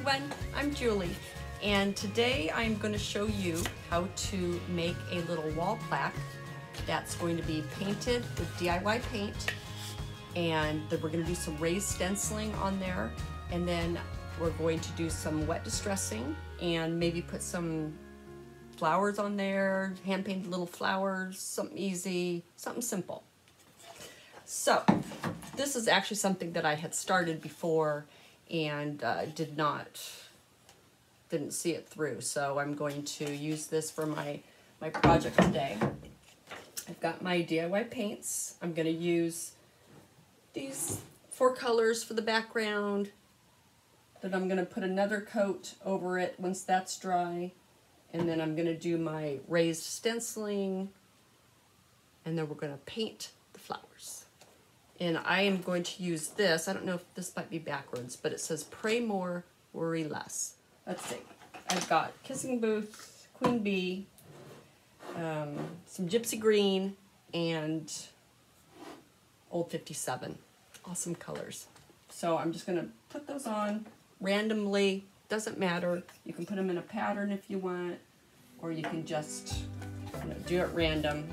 everyone, I'm Julie and today I'm going to show you how to make a little wall plaque that's going to be painted with DIY paint and then we're going to do some raised stenciling on there and then we're going to do some wet distressing and maybe put some flowers on there, hand painted little flowers, something easy, something simple. So this is actually something that I had started before and uh, did not, didn't see it through. So I'm going to use this for my, my project today. I've got my DIY paints. I'm going to use these four colors for the background. Then I'm going to put another coat over it once that's dry. And then I'm going to do my raised stenciling. And then we're going to paint the flowers. And I am going to use this. I don't know if this might be backwards, but it says pray more, worry less. Let's see. I've got Kissing Booth, Queen Bee, um, some Gypsy Green, and Old 57. Awesome colors. So I'm just going to put those on randomly. Doesn't matter. You can put them in a pattern if you want, or you can just you know, do it random.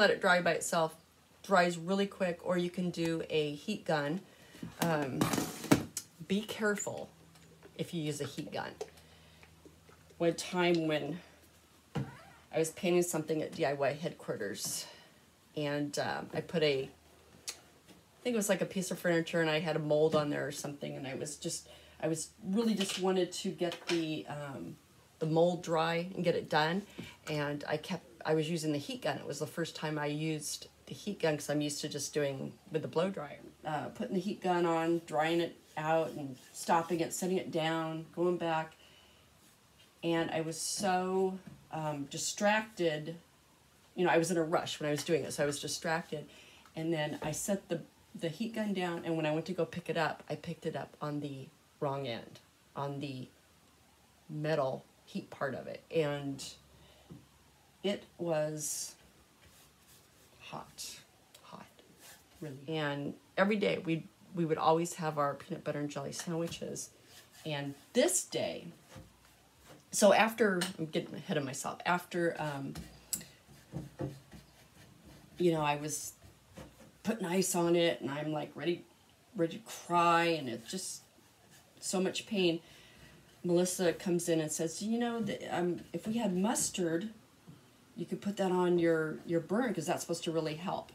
Let it dry by itself. Dries really quick, or you can do a heat gun. Um, be careful if you use a heat gun. One time when I was painting something at DIY headquarters, and um, I put a, I think it was like a piece of furniture, and I had a mold on there or something, and I was just, I was really just wanted to get the um, the mold dry and get it done, and I kept I was using the heat gun. It was the first time I used the heat gun because I'm used to just doing with the blow dryer. Uh, putting the heat gun on, drying it out and stopping it, setting it down, going back. And I was so um, distracted. You know, I was in a rush when I was doing it, so I was distracted. And then I set the, the heat gun down, and when I went to go pick it up, I picked it up on the wrong end, on the metal heat part of it. And it was hot, hot, really. And every day we we would always have our peanut butter and jelly sandwiches. And this day, so after I'm getting ahead of myself. After um, you know, I was putting ice on it, and I'm like ready, ready to cry, and it's just so much pain. Melissa comes in and says, "You know, the, um, if we had mustard." You could put that on your, your burn because that's supposed to really help.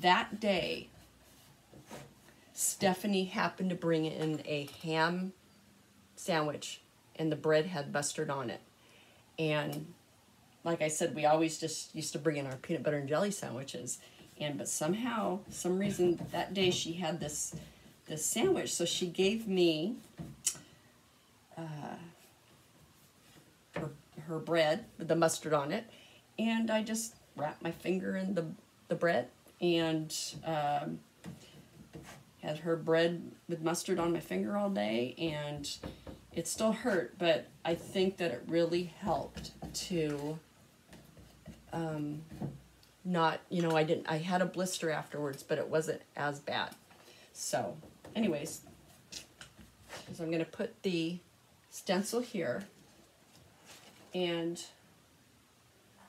That day, Stephanie happened to bring in a ham sandwich and the bread had mustard on it. And like I said, we always just used to bring in our peanut butter and jelly sandwiches. And but somehow, some reason that day she had this this sandwich. So she gave me uh, her, her bread with the mustard on it and I just wrapped my finger in the, the bread and um, had her bread with mustard on my finger all day and it still hurt but I think that it really helped to um, not you know I didn't I had a blister afterwards but it wasn't as bad. So anyways so I'm gonna put the stencil here and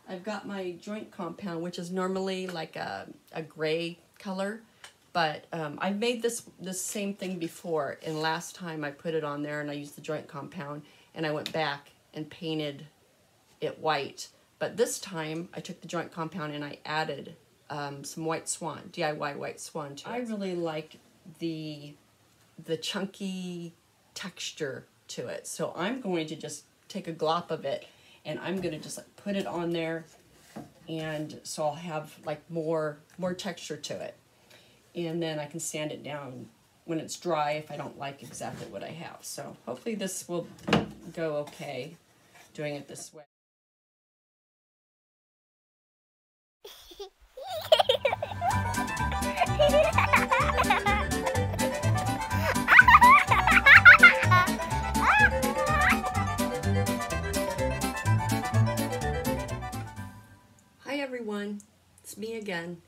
I've got my joint compound, which is normally like a, a gray color, but um, I've made this, this same thing before, and last time I put it on there and I used the joint compound, and I went back and painted it white. But this time, I took the joint compound and I added um, some white swan, DIY white swan to it. I really like the, the chunky texture to it, so I'm going to just take a glop of it and I'm gonna just like put it on there and so I'll have like more more texture to it and then I can sand it down when it's dry if I don't like exactly what I have. So hopefully this will go okay doing it this way. Hi everyone, it's me again.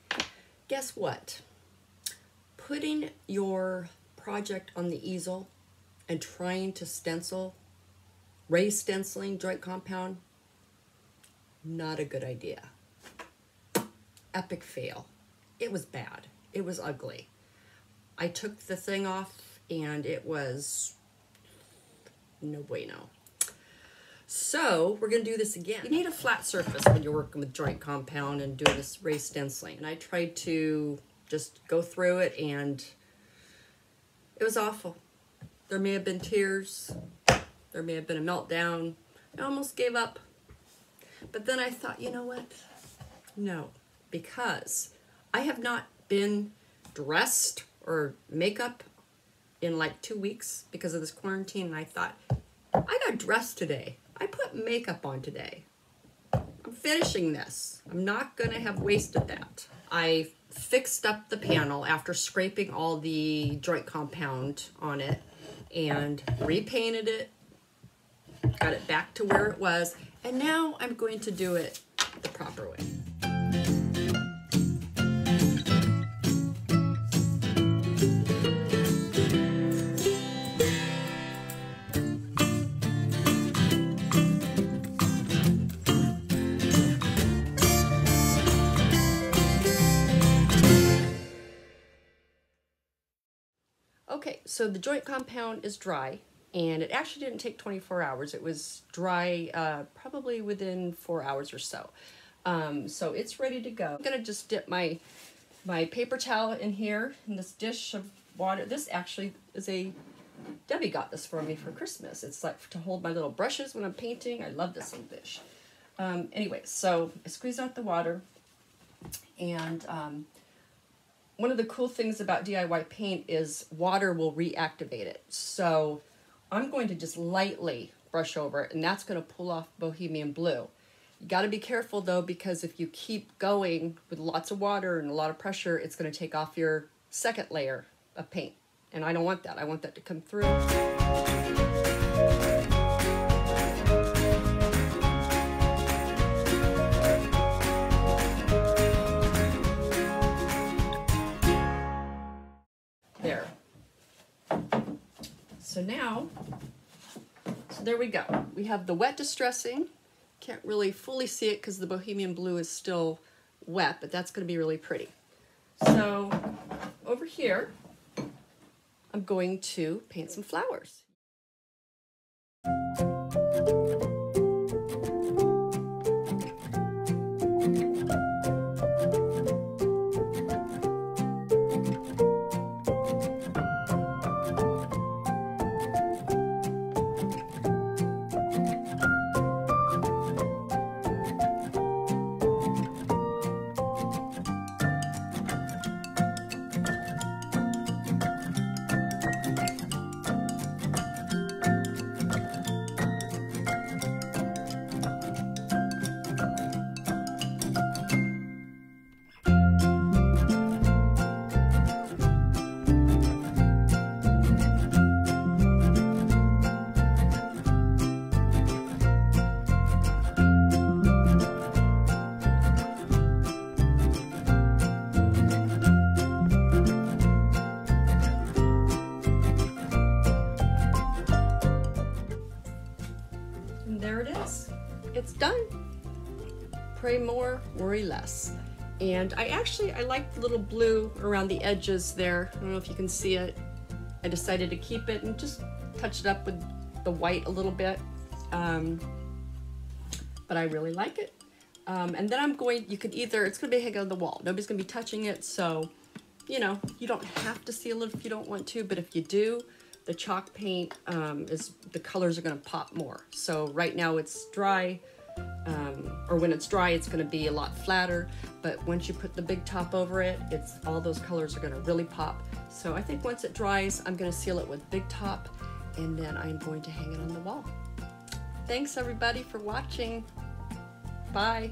Guess what? Putting your project on the easel and trying to stencil, raised stenciling joint compound, not a good idea. Epic fail. It was bad. It was ugly. I took the thing off and it was no bueno. So we're gonna do this again. You need a flat surface when you're working with joint compound and doing this raised stenciling. And I tried to just go through it and it was awful. There may have been tears. There may have been a meltdown. I almost gave up. But then I thought, you know what? No, because I have not been dressed or makeup in like two weeks because of this quarantine. And I thought, I got dressed today. Makeup on today. I'm finishing this. I'm not going to have wasted that. I fixed up the panel after scraping all the joint compound on it and repainted it, got it back to where it was, and now I'm going to do it the proper way. So the joint compound is dry, and it actually didn't take 24 hours. It was dry uh, probably within four hours or so. Um, so it's ready to go. I'm gonna just dip my my paper towel in here in this dish of water. This actually is a Debi got this for me for Christmas. It's like to hold my little brushes when I'm painting. I love this little dish. Um, anyway, so I squeeze out the water, and um, one of the cool things about DIY paint is water will reactivate it. So I'm going to just lightly brush over it and that's going to pull off Bohemian Blue. You got to be careful though because if you keep going with lots of water and a lot of pressure, it's going to take off your second layer of paint. And I don't want that. I want that to come through. So now, so there we go. We have the wet distressing. Can't really fully see it because the Bohemian Blue is still wet, but that's going to be really pretty. So over here, I'm going to paint some flowers. There it is. It's done. Pray more, worry less. And I actually, I like the little blue around the edges there. I don't know if you can see it. I decided to keep it and just touch it up with the white a little bit. Um, but I really like it. Um, and then I'm going, you could either, it's gonna be hanging on the wall. Nobody's gonna be touching it, so, you know, you don't have to seal it if you don't want to, but if you do, the chalk paint um, is, the colors are gonna pop more. So right now it's dry. um, or when it's dry, it's going to be a lot flatter. But once you put the big top over it, it's all those colors are going to really pop. So I think once it dries, I'm going to seal it with big top, and then I'm going to hang it on the wall. Thanks everybody for watching. Bye.